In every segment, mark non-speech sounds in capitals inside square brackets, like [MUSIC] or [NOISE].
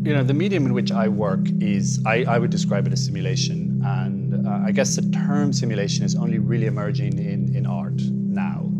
You know, the medium in which I work is, I, I would describe it as simulation. And uh, I guess the term simulation is only really emerging in, in art now.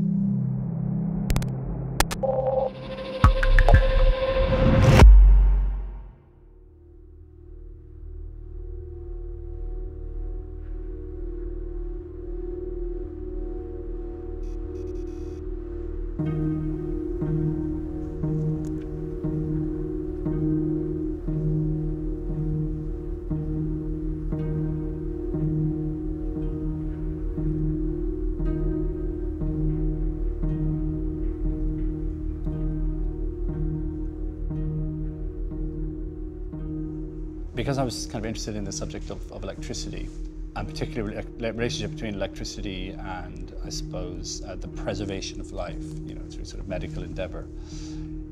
Because I was kind of interested in the subject of, of electricity, and particularly the relationship between electricity and, I suppose, uh, the preservation of life, you know, through sort of medical endeavor.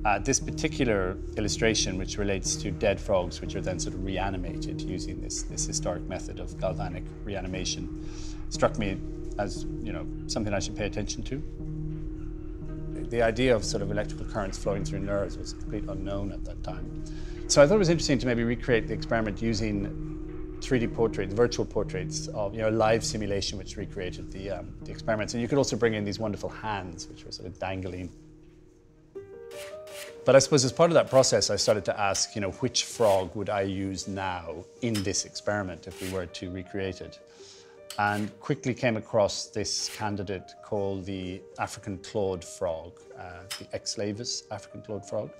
Uh, this particular illustration, which relates to dead frogs, which are then sort of reanimated using this, this historic method of galvanic reanimation, struck me as, you know, something I should pay attention to. The idea of sort of electrical currents flowing through nerves was a complete unknown at that time. So I thought it was interesting to maybe recreate the experiment using 3D portraits, virtual portraits of you know live simulation, which recreated the um, the experiments. And you could also bring in these wonderful hands, which were sort of dangling. But I suppose as part of that process, I started to ask, you know, which frog would I use now in this experiment if we were to recreate it? And quickly came across this candidate called the African clawed frog, uh, the X. laevis African clawed frog.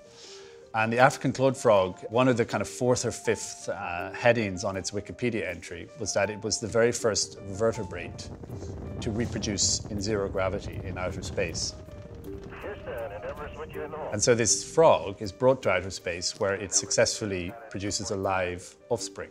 And the African clawed frog, one of the kind of fourth or fifth uh, headings on its Wikipedia entry was that it was the very first vertebrate to reproduce in zero gravity in outer space. And so this frog is brought to outer space where it successfully produces a live offspring.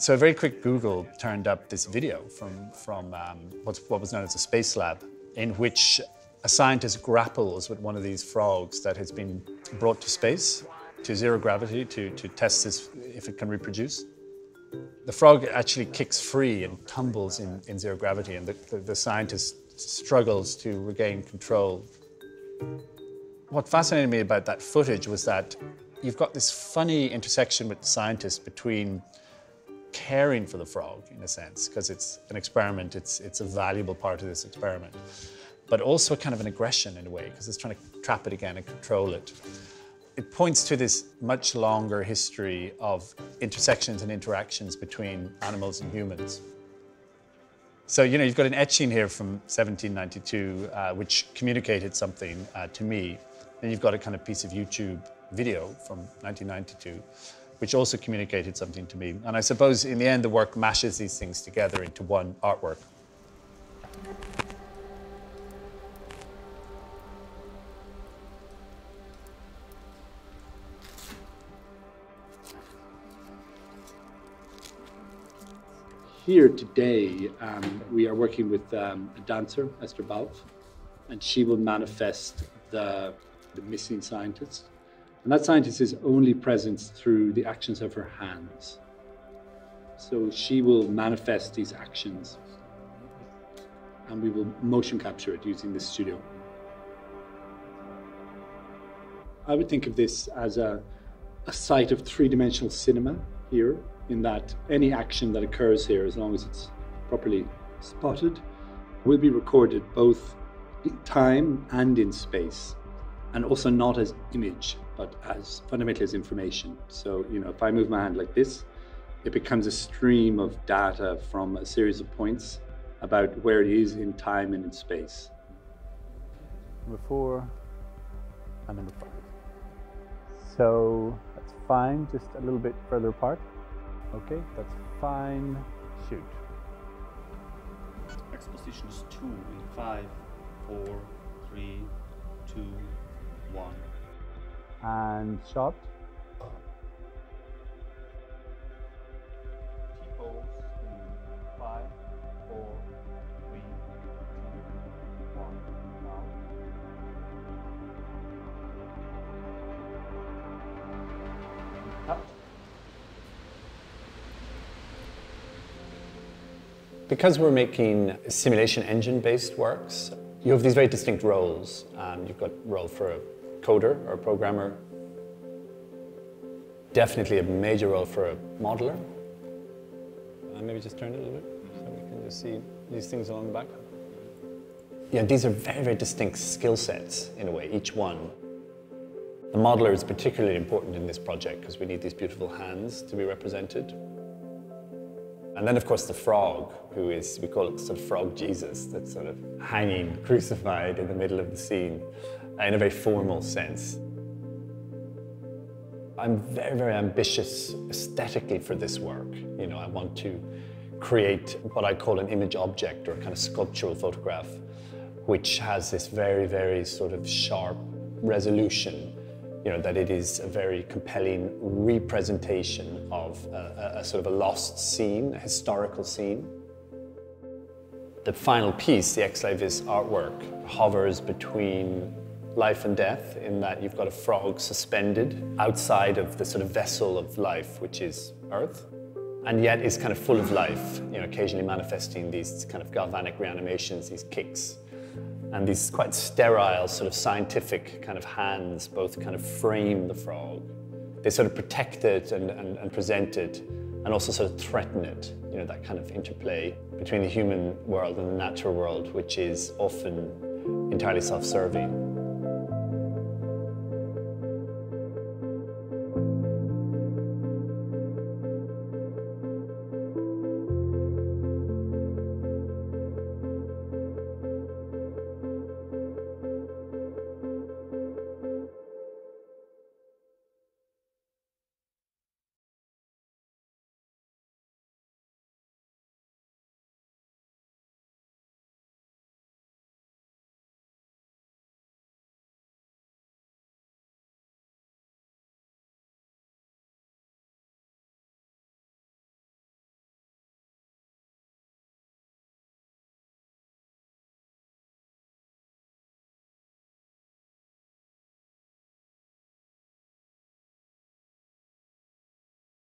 So a very quick Google turned up this video from, from um, what was known as a Spacelab in which a scientist grapples with one of these frogs that has been brought to space to zero gravity to, to test this if it can reproduce. The frog actually kicks free and tumbles in, in zero gravity, and the, the, the scientist struggles to regain control. What fascinated me about that footage was that you've got this funny intersection with the scientist between caring for the frog, in a sense, because it's an experiment, it's, it's a valuable part of this experiment but also kind of an aggression in a way, because it's trying to trap it again and control it. It points to this much longer history of intersections and interactions between animals and humans. So, you know, you've got an etching here from 1792, uh, which communicated something uh, to me. And you've got a kind of piece of YouTube video from 1992, which also communicated something to me. And I suppose in the end, the work mashes these things together into one artwork. here today, um, we are working with um, a dancer, Esther Balfe, and she will manifest the, the missing scientist. And that scientist is only present through the actions of her hands. So she will manifest these actions and we will motion capture it using this studio. I would think of this as a, a site of three dimensional cinema here in that any action that occurs here, as long as it's properly spotted, will be recorded both in time and in space, and also not as image, but as fundamentally as information. So, you know, if I move my hand like this, it becomes a stream of data from a series of points about where it is in time and in space. Number four and number five. So that's fine, just a little bit further apart. Okay, that's fine. Shoot. Exposition is two in five, four, three, two, one. And shot. Because we're making simulation engine based works, you have these very distinct roles. Um, you've got role for coder or programmer, Definitely a major role for a modeler. Uh, maybe just turn it a little bit so we can just see these things along the back. Yeah, these are very, very distinct skill sets in a way, each one. The modeler is particularly important in this project because we need these beautiful hands to be represented. And then, of course, the frog, who is, we call it sort of frog Jesus, that's sort of hanging [LAUGHS] crucified in the middle of the scene in a very formal sense. I'm very, very ambitious aesthetically for this work. You know, I want to create what I call an image object or a kind of sculptural photograph, which has this very, very sort of sharp resolution you know, that it is a very compelling representation of a, a, a, sort of a lost scene, a historical scene. The final piece, the Ex artwork, hovers between life and death in that you've got a frog suspended outside of the sort of vessel of life, which is Earth, and yet is kind of full of life, you know, occasionally manifesting these kind of galvanic reanimations, these kicks and these quite sterile, sort of scientific kind of hands both kind of frame the frog. They sort of protect it and, and, and present it, and also sort of threaten it. You know, that kind of interplay between the human world and the natural world, which is often entirely self serving.